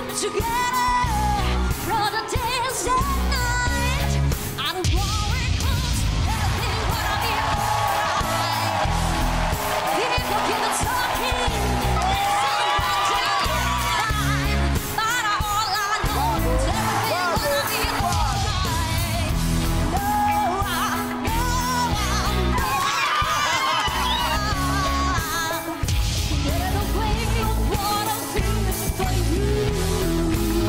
together.